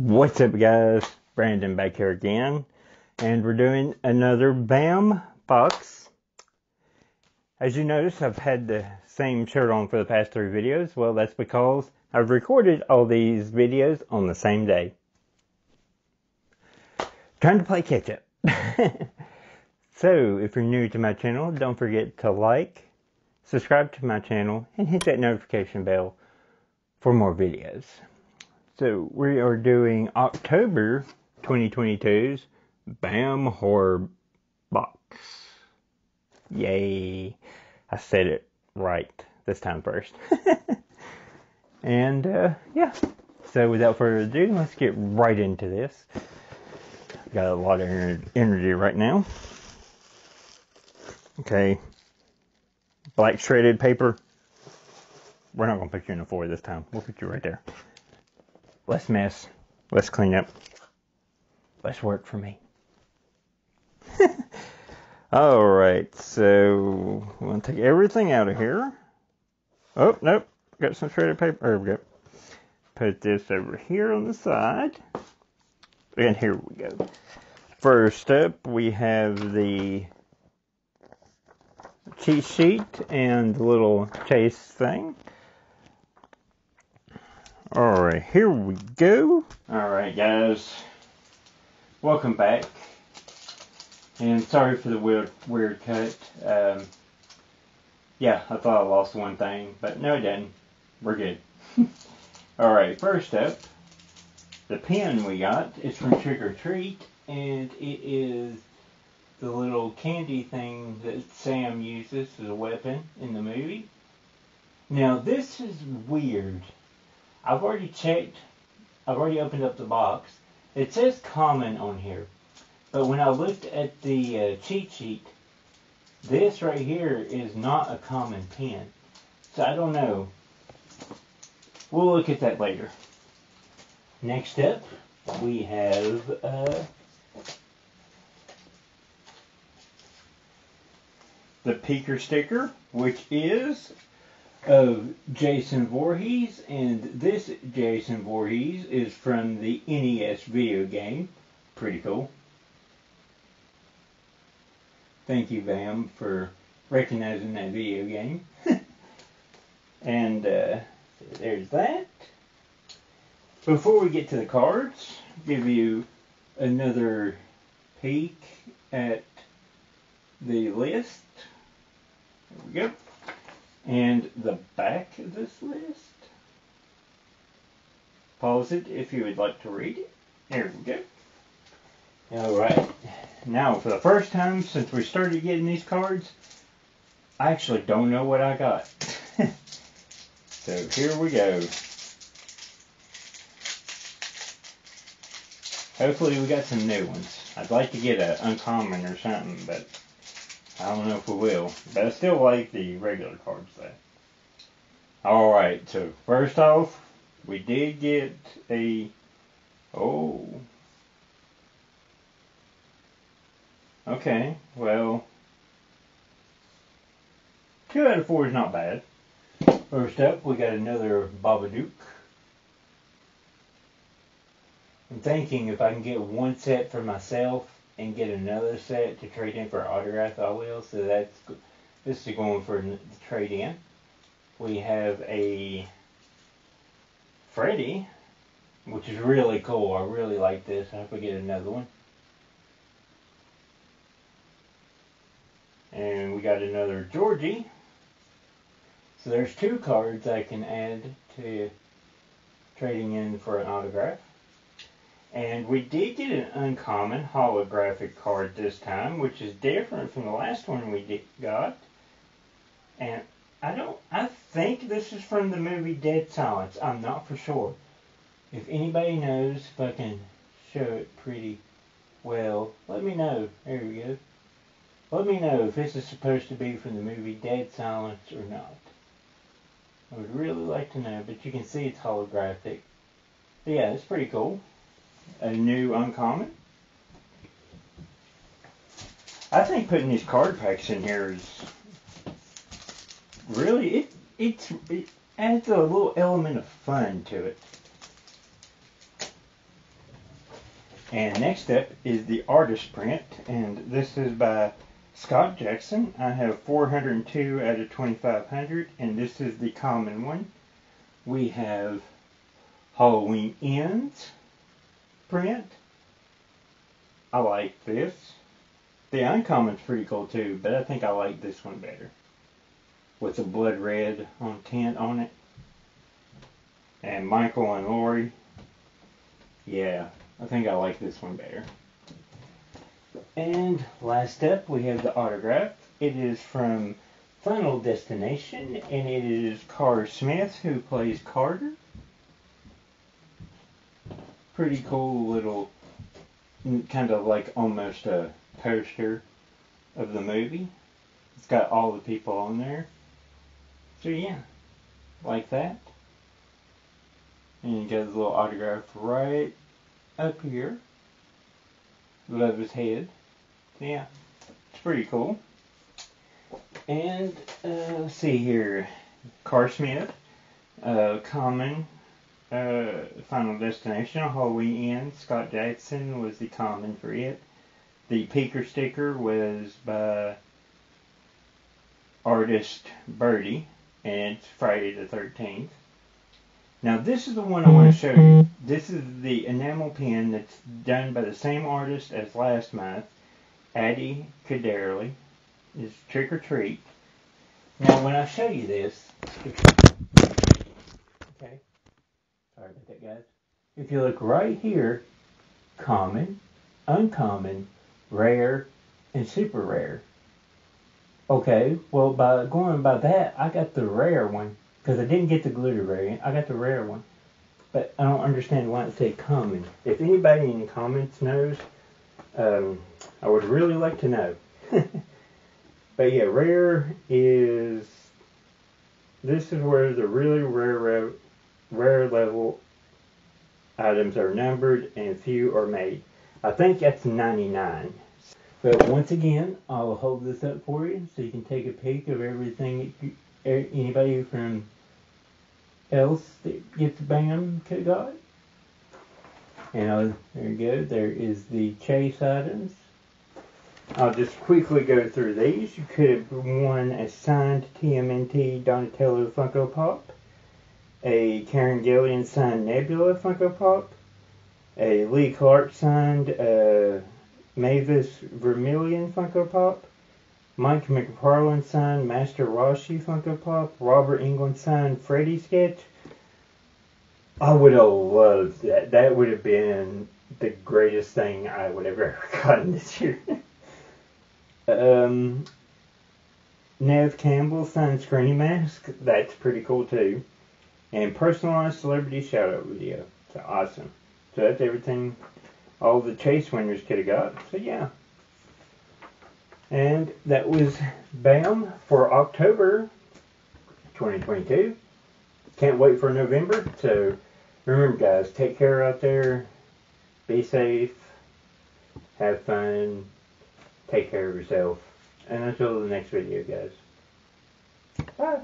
What's up, guys? Brandon back here again, and we're doing another BAM box. As you notice, I've had the same shirt on for the past three videos. Well, that's because I've recorded all these videos on the same day. Trying to play catch up. so, if you're new to my channel, don't forget to like, subscribe to my channel, and hit that notification bell for more videos. So we are doing October 2022's BAM Horror Box. Yay. I said it right this time first. and uh, yeah, so without further ado, let's get right into this. Got a lot of energy right now. Okay. Black shredded paper. We're not going to put you in the floor this time. We'll put you right there less mess, less cleanup, less work for me. All right, so we're gonna take everything out of here. Oh nope, got some shredded paper. We go. Put this over here on the side, and here we go. First up, we have the cheat sheet and the little chase thing. Alright, here we go. Alright, guys. Welcome back. And sorry for the weird, weird cut. Um, yeah, I thought I lost one thing, but no, I didn't. We're good. Alright, first up, the pen we got is from Trick 'r Treat, and it is the little candy thing that Sam uses as a weapon in the movie. Now, this is weird I've already checked, I've already opened up the box. It says common on here, but when I looked at the uh, cheat sheet, this right here is not a common pen. So I don't know. We'll look at that later. Next up, we have uh, the Peeker sticker, which is of Jason Voorhees, and this Jason Voorhees is from the NES video game. Pretty cool. Thank you, BAM, for recognizing that video game. and uh, there's that. Before we get to the cards, give you another peek at the list. There we go. And the back of this list, pause it if you would like to read it. There we go. Alright, now for the first time since we started getting these cards, I actually don't know what I got. so here we go. Hopefully we got some new ones. I'd like to get an uncommon or something, but I don't know if we will, but I still like the regular cards though. Alright, so first off, we did get a, oh, okay, well, two out of four is not bad. First up, we got another Babadook. I'm thinking if I can get one set for myself and get another set to trade in for autograph, I will. So that's this is going for trade in. We have a Freddy, which is really cool. I really like this. I hope we get another one. And we got another Georgie. So there's two cards I can add to trading in for an autograph. And we did get an uncommon holographic card this time, which is different from the last one we did, got. And I don't, I think this is from the movie Dead Silence. I'm not for sure. If anybody knows, can show it pretty well, let me know. There we go. Let me know if this is supposed to be from the movie Dead Silence or not. I would really like to know, but you can see it's holographic. But yeah, it's pretty cool a new uncommon. I think putting these card packs in here is really it it's it adds a little element of fun to it. And next up is the artist print, and this is by Scott Jackson. I have 402 out of 2500, and this is the common one. We have Halloween Ends print. I like this. The uncommon's pretty cool too, but I think I like this one better. With the blood red on tint on it. And Michael and Laurie. Yeah, I think I like this one better. And last up, we have the autograph. It is from Final Destination, and it is Carter Smith who plays Carter. Pretty cool little, kind of like almost a poster of the movie. It's got all the people on there. So yeah, like that. And you get a little autograph right up here. Above his head. Yeah, it's pretty cool. And uh, let's see here, Carter Smith, uh, Common, uh, Final Destination, a Halloween Ends. Scott Jackson was the common for it. The peaker sticker was by artist Birdie, and it's Friday the 13th. Now this is the one I want to show you. This is the enamel pen that's done by the same artist as last month, Addie Caderly. Is Trick 'r Treat. Now when I show you this, sorry about that guys. If you look right here, common, uncommon, rare, and super rare. Okay, well by going by that, I got the rare one because I didn't get the glitter variant. I got the rare one, but I don't understand why it said common. If anybody in the comments knows, um, I would really like to know. but yeah, rare is this is where the really rare rare, rare level items are numbered and few are made. I think that's 99. But once again, I'll hold this up for you so you can take a peek of everything anybody from else that gets BAM could got. And uh, there you go. There is the chase items. I'll just quickly go through these. You could have won a signed TMNT Donatello Funko Pop, a Karen Gillan signed Nebula Funko Pop, a Leah Clark signed uh, Mavis Vermillion Funko Pop, Mike McFarland signed Master Roshi Funko Pop, Robert Englund signed Freddy sketch. I would have loved that. That would have been the greatest thing I would have ever gotten this year. um, Neve Campbell signed Screeny Mask. That's pretty cool too. And personalized celebrity shout out video. So awesome. So that's everything all the chase winners could have got. So yeah. And that was BAM for October 2022. Can't wait for November. So remember, guys, take care out there. Be safe. Have fun. Take care of yourself. And until the next video, guys. Bye.